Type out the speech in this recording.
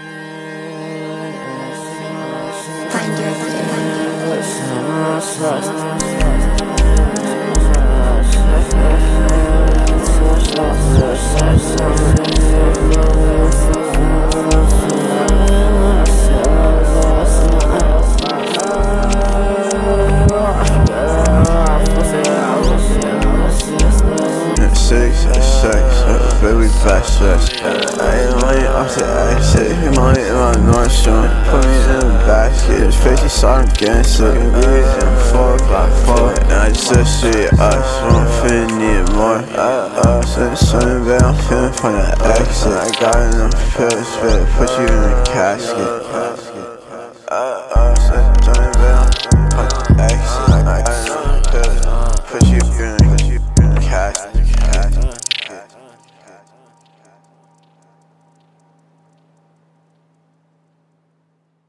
Your Six, six, very fast, fast. I ain't lying off the exit. Him on it, my North Shore. Put me in the basket. His face is starting gangster. Yeah, four by four. And I just see us. I'm finna need more. Uh, uh, since swimming back, I'm feeling from the exit. I got enough pills, but put you in the casket.